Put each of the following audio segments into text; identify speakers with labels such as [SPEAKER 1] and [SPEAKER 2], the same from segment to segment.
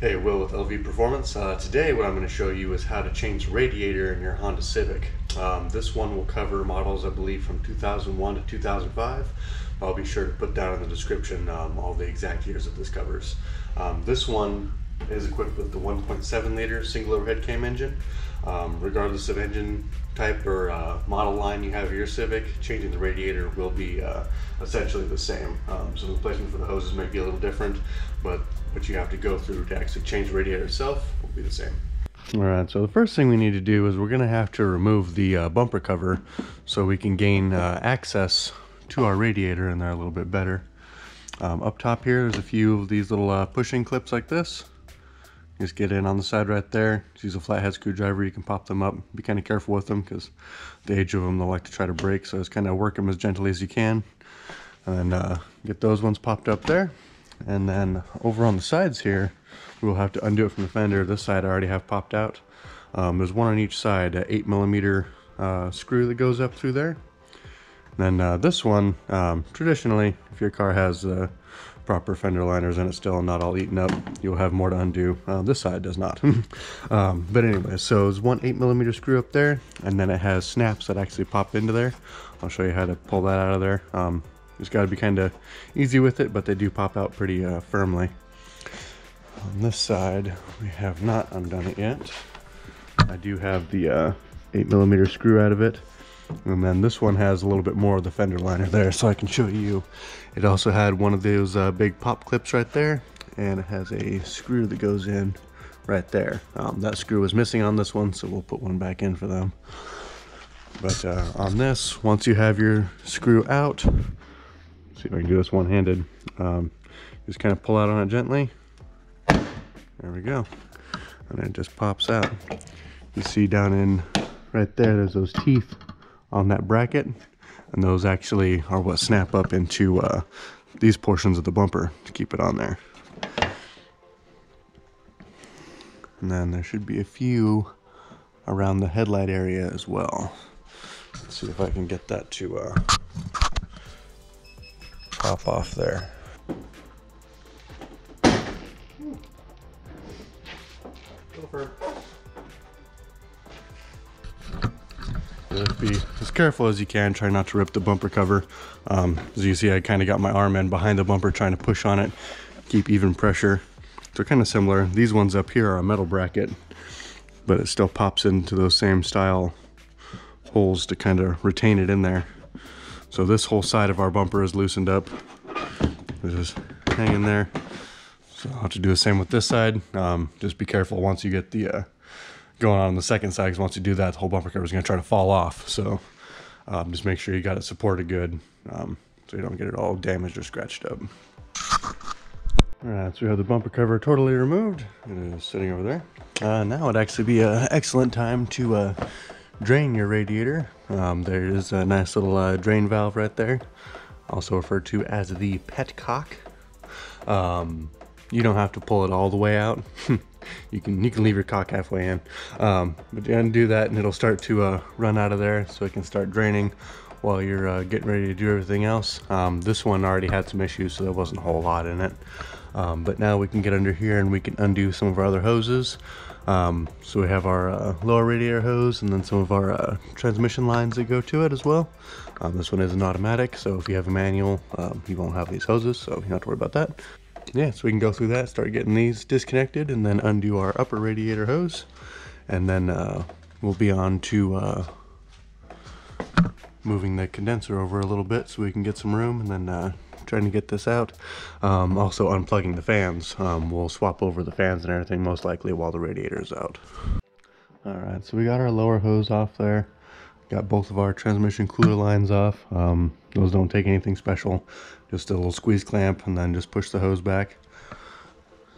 [SPEAKER 1] Hey, Will with LV Performance. Uh, today what I'm going to show you is how to change radiator in your Honda Civic. Um, this one will cover models I believe from 2001 to 2005. I'll be sure to put down in the description um, all the exact years that this covers. Um, this one is equipped with the 1.7 liter single overhead cam engine. Um, regardless of engine type or uh, model line you have your Civic, changing the radiator will be uh, essentially the same. Um, so the placement for the hoses may be a little different, but what you have to go through to actually change the radiator itself will be the same. All right, so the first thing we need to do is we're gonna have to remove the uh, bumper cover so we can gain uh, access to our radiator in there a little bit better. Um, up top here, there's a few of these little uh, pushing clips like this. Just get in on the side right there. Just use a flathead screwdriver. You can pop them up. Be kind of careful with them because the age of them, they'll like to try to break. So just kind of work them as gently as you can. And uh, get those ones popped up there. And then over on the sides here, we'll have to undo it from the fender. This side I already have popped out. Um, there's one on each side, an 8 millimeter uh, screw that goes up through there. And then uh, this one, um, traditionally, if your car has uh, proper fender liners and it's still not all eaten up, you'll have more to undo. Uh, this side does not. um, but anyway, so it's one 8 millimeter screw up there, and then it has snaps that actually pop into there. I'll show you how to pull that out of there. Um, just got to be kind of easy with it, but they do pop out pretty uh, firmly. On this side, we have not undone it yet. I do have the uh, 8 millimeter screw out of it. And then this one has a little bit more of the fender liner there, so I can show you. It also had one of those uh, big pop clips right there, and it has a screw that goes in right there. Um, that screw was missing on this one, so we'll put one back in for them. But uh, on this, once you have your screw out, see if I can do this one-handed, um, just kind of pull out on it gently. There we go. And it just pops out. You see down in right there, there's those teeth on that bracket and those actually are what snap up into uh, these portions of the bumper to keep it on there. And then there should be a few around the headlight area as well. Let's see if I can get that to uh, pop off there. Just be as careful as you can. Try not to rip the bumper cover. Um, as you see, I kind of got my arm in behind the bumper trying to push on it, keep even pressure. They're kind of similar. These ones up here are a metal bracket, but it still pops into those same style holes to kind of retain it in there. So this whole side of our bumper is loosened up. It's just hanging there. So I'll have to do the same with this side. Um, just be careful once you get the uh, going on, on the second side because once you do that, the whole bumper cover is going to try to fall off. So um, just make sure you got it supported good um, so you don't get it all damaged or scratched up. All right, so we have the bumper cover totally removed. It is sitting over there. Uh, now would actually be an excellent time to uh, drain your radiator. Um, there is a nice little uh, drain valve right there, also referred to as the petcock. Um, you don't have to pull it all the way out. you can you can leave your cock halfway in. Um, but you undo that and it'll start to uh, run out of there so it can start draining while you're uh, getting ready to do everything else. Um, this one already had some issues so there wasn't a whole lot in it. Um, but now we can get under here and we can undo some of our other hoses. Um, so we have our uh, lower radiator hose and then some of our uh, transmission lines that go to it as well. Um, this one is an automatic so if you have a manual um, you won't have these hoses so you don't have to worry about that yeah, so we can go through that, start getting these disconnected, and then undo our upper radiator hose. And then uh, we'll be on to uh, moving the condenser over a little bit so we can get some room, and then uh, trying to get this out. Um, also unplugging the fans. Um, we'll swap over the fans and everything most likely while the radiator is out. Alright, so we got our lower hose off there. Got both of our transmission cooler lines off. Um, those don't take anything special. Just a little squeeze clamp and then just push the hose back.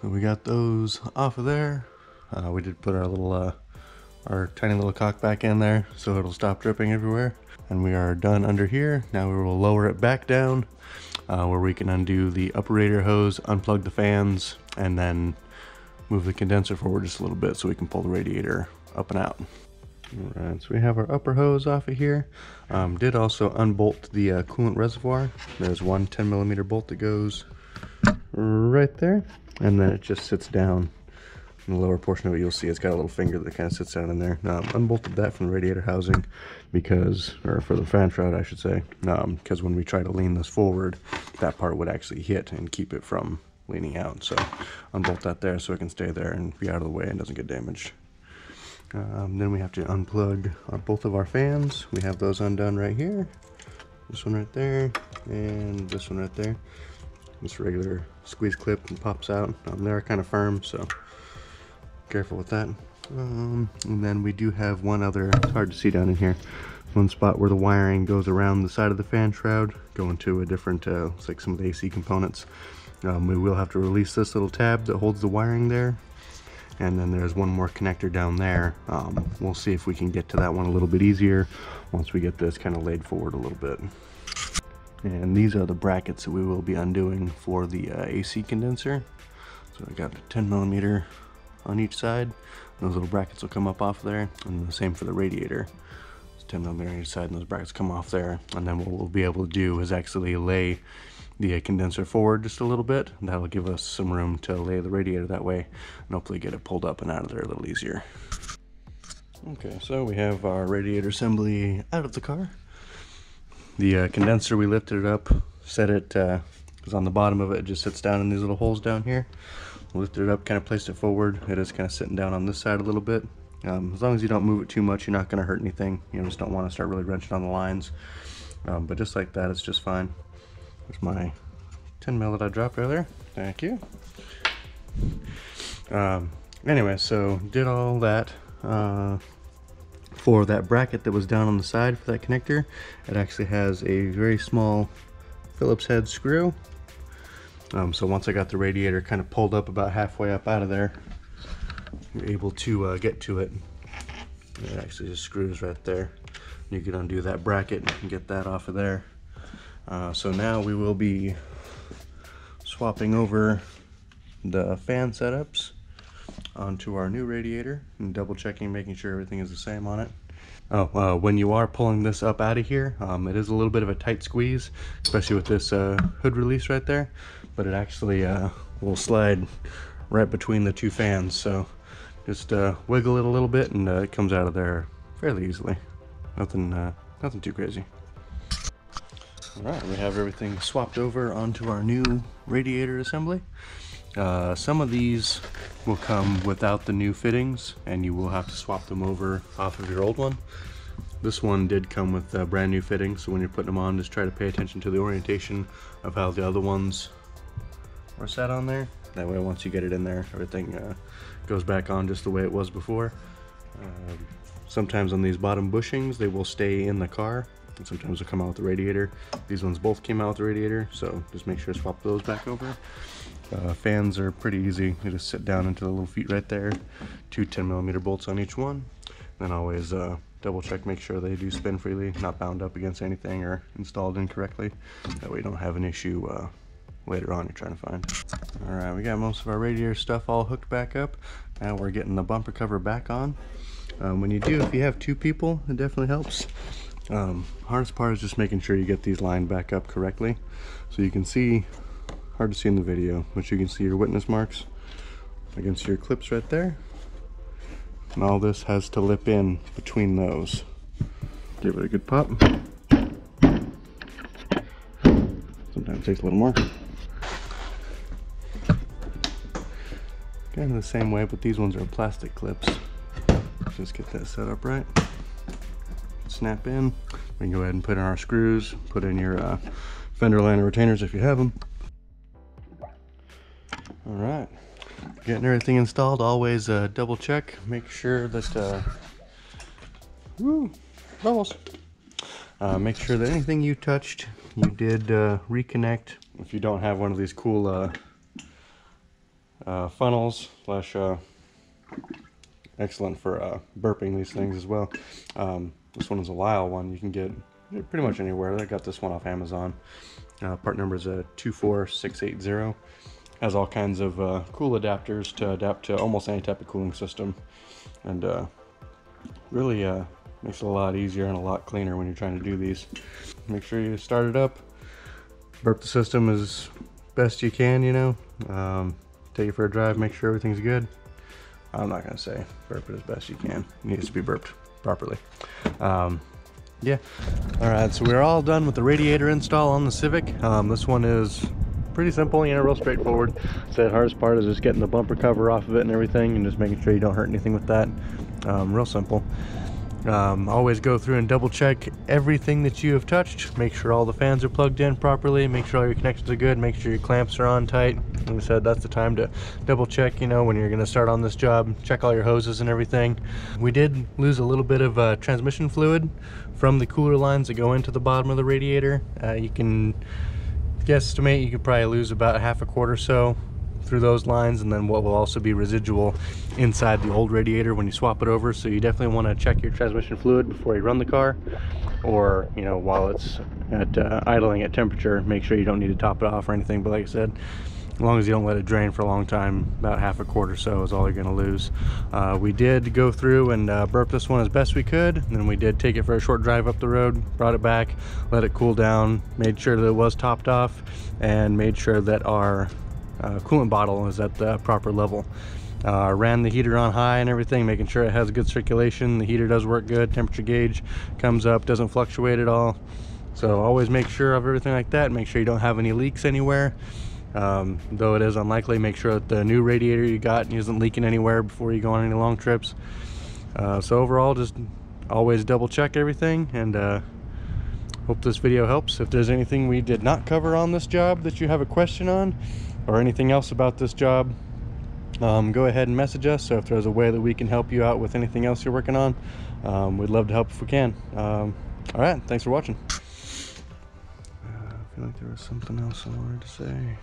[SPEAKER 1] So we got those off of there. Uh, we did put our little, uh, our tiny little cock back in there so it'll stop dripping everywhere. And we are done under here. Now we will lower it back down uh, where we can undo the upper radiator hose, unplug the fans, and then move the condenser forward just a little bit so we can pull the radiator up and out. All right, so we have our upper hose off of here. Um, did also unbolt the uh, coolant reservoir. There's one 10 millimeter bolt that goes right there, and then it just sits down in the lower portion of it, you'll see it's got a little finger that kind of sits down in there. Um, unbolted that from the radiator housing because, or for the fan shroud, I should say, because um, when we try to lean this forward, that part would actually hit and keep it from leaning out. So unbolt that there so it can stay there and be out of the way and doesn't get damaged. Um, then we have to unplug our, both of our fans. We have those undone right here. This one right there, and this one right there. This regular squeeze clip pops out. Um, they're kind of firm, so careful with that. Um, and then we do have one other, it's hard to see down in here, one spot where the wiring goes around the side of the fan shroud, going to a different, uh, like some of the AC components. Um, we will have to release this little tab that holds the wiring there. And then there's one more connector down there. Um, we'll see if we can get to that one a little bit easier once we get this kind of laid forward a little bit. And these are the brackets that we will be undoing for the uh, AC condenser. So I got a 10 millimeter on each side. Those little brackets will come up off there, and the same for the radiator. It's 10 millimeter on each side, and those brackets come off there. And then what we'll be able to do is actually lay the condenser forward just a little bit. That'll give us some room to lay the radiator that way, and hopefully get it pulled up and out of there a little easier. Okay, so we have our radiator assembly out of the car. The uh, condenser, we lifted it up, set it, because uh, on the bottom of it, it just sits down in these little holes down here lifted it up, kind of placed it forward. It is kind of sitting down on this side a little bit. Um, as long as you don't move it too much, you're not going to hurt anything. You just don't want to start really wrenching on the lines. Um, but just like that, it's just fine. There's my 10 mil that I dropped earlier. Thank you. Um, anyway, so did all that. Uh, for that bracket that was down on the side for that connector, it actually has a very small Phillips head screw um, so once I got the radiator kind of pulled up about halfway up out of there, you're able to uh, get to it. It actually just screws right there. You can undo that bracket and get that off of there. Uh, so now we will be swapping over the fan setups onto our new radiator and double checking, making sure everything is the same on it. Oh, uh, when you are pulling this up out of here, um, it is a little bit of a tight squeeze, especially with this uh, hood release right there, but it actually uh, will slide right between the two fans, so just uh, wiggle it a little bit and uh, it comes out of there fairly easily. Nothing, uh, nothing too crazy. All right, we have everything swapped over onto our new radiator assembly. Uh, some of these will come without the new fittings and you will have to swap them over off of your old one. This one did come with uh, brand new fittings, so when you're putting them on, just try to pay attention to the orientation of how the other ones are set on there. That way, once you get it in there, everything uh, goes back on just the way it was before. Um, sometimes on these bottom bushings, they will stay in the car, and sometimes they'll come out with the radiator. These ones both came out with the radiator, so just make sure to swap those back over. Uh, fans are pretty easy. You just sit down into the little feet right there. Two 10 millimeter bolts on each one. Then always uh, double check, make sure they do spin freely, not bound up against anything or installed incorrectly. That way you don't have an issue uh, later on you're trying to find. All right, we got most of our radiator stuff all hooked back up. Now we're getting the bumper cover back on. Um, when you do, if you have two people, it definitely helps. Um, hardest part is just making sure you get these lined back up correctly. So you can see hard to see in the video, but you can see your witness marks against your clips right there. And all this has to lip in between those. Give it a good pop. Sometimes takes a little more. Kind of the same way, but these ones are plastic clips. Just get that set up right. Snap in. We can go ahead and put in our screws, put in your uh, fender liner retainers if you have them. All right, getting everything installed. Always uh, double check, make sure that, uh, woo. Uh, make sure that anything you touched, you did uh, reconnect. If you don't have one of these cool uh, uh funnels, slash, uh, excellent for uh, burping these things as well. Um, this one is a Lisle one you can get pretty much anywhere. I got this one off Amazon. part number is a 24680 has all kinds of uh, cool adapters to adapt to almost any type of cooling system and uh, really uh, makes it a lot easier and a lot cleaner when you're trying to do these. Make sure you start it up, burp the system as best you can, you know, um, take it for a drive, make sure everything's good. I'm not gonna say burp it as best you can. It needs to be burped properly. Um, yeah. All right, so we're all done with the radiator install on the Civic. Um, this one is pretty simple, you know, real straightforward. The hardest part is just getting the bumper cover off of it and everything and just making sure you don't hurt anything with that. Um, real simple. Um, always go through and double check everything that you have touched. Make sure all the fans are plugged in properly. Make sure all your connections are good. Make sure your clamps are on tight. Like I said, that's the time to double check, you know, when you're going to start on this job. Check all your hoses and everything. We did lose a little bit of uh, transmission fluid from the cooler lines that go into the bottom of the radiator. Uh, you can guesstimate you could probably lose about half a quart or so through those lines and then what will also be residual inside the old radiator when you swap it over. So you definitely want to check your transmission fluid before you run the car or you know while it's at uh, idling at temperature make sure you don't need to top it off or anything. But like I said as long as you don't let it drain for a long time about half a quart or so is all you're going to lose. Uh, we did go through and uh, burp this one as best we could. And then we did take it for a short drive up the road brought it back let it cool down made sure that it was topped off and made sure that our uh, coolant bottle is at the proper level. Uh, ran the heater on high and everything, making sure it has good circulation. The heater does work good, temperature gauge comes up, doesn't fluctuate at all. So always make sure of everything like that. Make sure you don't have any leaks anywhere. Um, though it is unlikely, make sure that the new radiator you got isn't leaking anywhere before you go on any long trips. Uh, so overall, just always double check everything and uh, hope this video helps. If there's anything we did not cover on this job that you have a question on, or anything else about this job, um, go ahead and message us. So if there's a way that we can help you out with anything else you're working on, um, we'd love to help if we can. Um, all right, thanks for watching. Uh, I feel like there was something else I wanted to say.